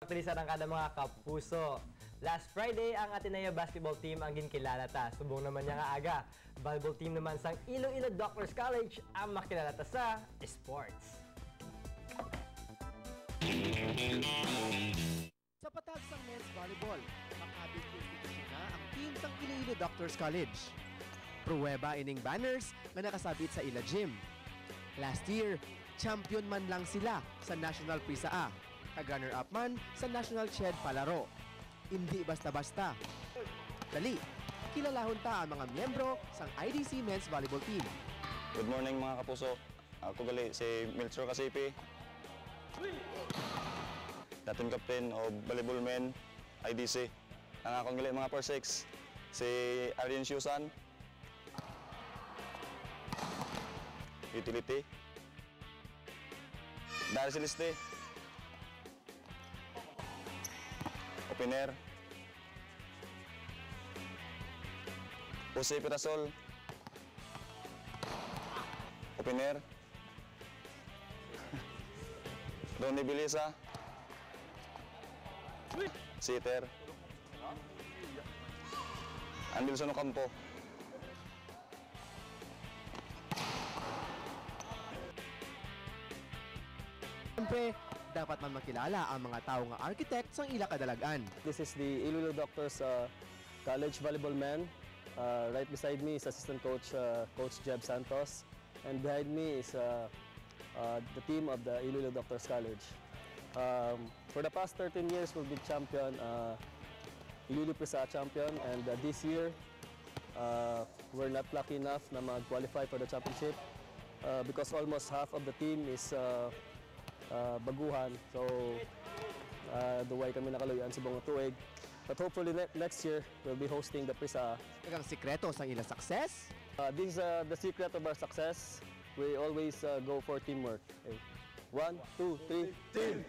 Aktrisa ng kada mga kapuso. Last Friday, ang Ateneo basketball team ang ginkilala ta. Subong naman niya nga aga. Volleyball team naman sang Iloilo Doctors College ang makilala ta sa sports. Sa patagsang men's volleyball, makabit institusyon na ang team sang Iloilo Doctors College. Pruweba ining banners nga nakasabit sa ila gym. Last year, champion man lang sila sa National Prisa A, kag-runner-up man sa National Shed Palaro. Hindi basta-basta. Dali, kilalahon ta ang mga miyembro sang IDC Men's Volleyball Team. Good morning mga kapuso. Ako gali si Miltro Kasipi. Dating captain o volleyball men IDC. Ang akong gali mga per 6 si Arian Siusan. Utility. Dari Celeste. Opener. Jose Pirasol. Opener. Donny Bilisa. Sitter. Anderson Ocampo. Siyempre, dapat man makilala ang mga tao nga architect sang ila kadalagan. This is the Iloilo Doctors uh, College Volleyball Men. Uh, right beside me is assistant coach uh, Coach Jeb Santos, and behind me is uh, uh, the team of the Iloilo Doctors College. Um, for the past 13 years, we've been champion, uh, Iloilo Prisa champion, and uh, this year uh, we're not lucky enough na mag-qualify for the championship uh, because almost half of the team is uh, uh, baguhan. So uh, duway kami nakaluyan sa Bunga Tuig. But hopefully ne- next year, we'll be hosting the Prisa. Kagang sikreto sang ila success, Uh, this is uh, the secret of our success. We always uh, go for teamwork. Okay. One, two, three, team!